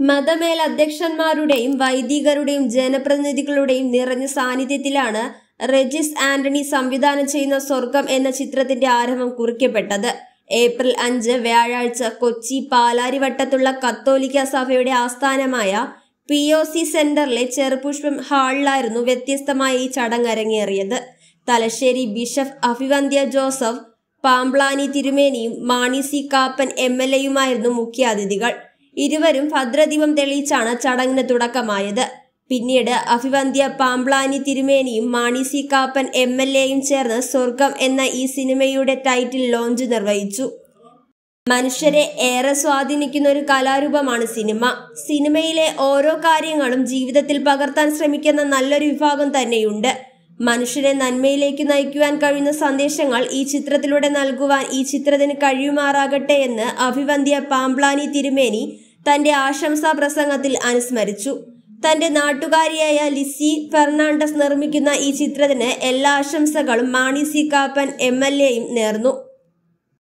മതമേലധ്യക്ഷന്മാരുടെയും വൈദികരുടെയും ജനപ്രതിനിധികളുടെയും നിറഞ്ഞ സാന്നിധ്യത്തിലാണ് റെജിസ് ആന്റണി സംവിധാനം ചെയ്യുന്ന സ്വർഗം എന്ന ചിത്രത്തിന്റെ ആരംഭം കുറിക്കപ്പെട്ടത്. ഏപ്രിൽ അഞ്ച് വ്യാഴാഴ്ച കൊച്ചി പാലാരിവട്ടത്തുള്ള കത്തോലിക്ക സഭയുടെ ആസ്ഥാനമായ പി ഒ സി സെന്ററിലെ ചെറുപുഷ്പം ഹാളിലായിരുന്നു വ്യത്യസ്തമായ ഈ ചടങ്ങ് അരങ്ങേറിയത്. തലശ്ശേരി ബിഷപ്പ് അഭിവന്ധ്യ Joseph Pamplany തിരുമേനിയും Mani C Kappan M L എയുമായിരുന്നു മുഖ്യാതിഥികൾ. ഇരുവരും ഭദ്രദീപം തെളിയിച്ചാണ് ചടങ്ങിന് തുടക്കമായത്. പിന്നീട് അഭിവന്ധ്യ Pamplani തിരുമേനിയും Mani C Kappan M L എയും ചേർന്ന് സ്വർഗം എന്ന ഈ സിനിമയുടെ ടൈറ്റിൽ ലോഞ്ച് നിർവഹിച്ചു. മനുഷ്യരെ ഏറെ സ്വാധീനിക്കുന്ന ഒരു കലാരൂപമാണ് സിനിമ. സിനിമയിലെ ഓരോ കാര്യങ്ങളും ജീവിതത്തിൽ പകർത്താൻ ശ്രമിക്കുന്ന നല്ലൊരു വിഭാഗം തന്നെയുണ്ട്. മനുഷ്യരെ നന്മയിലേക്ക് നയിക്കുവാൻ കഴിയുന്ന സന്ദേശങ്ങൾ ഈ ചിത്രത്തിലൂടെ നൽകുവാൻ ഈ ചിത്രത്തിന് കഴിയുമാറാകട്ടെ എന്ന് അഭിവന്ധ്യ പാംപ്ലാനി തിരുമേനി തന്റെ ആശംസാ പ്രസംഗത്തിൽ അനുസ്മരിച്ചു. തന്റെ നാട്ടുകാരിയായ ലിസി ഫെർണാണ്ടസ് നിർമ്മിക്കുന്ന ഈ ചിത്രത്തിന് എല്ലാ ആശംസകളും Mani C Kappan M L എയും നേർന്നു.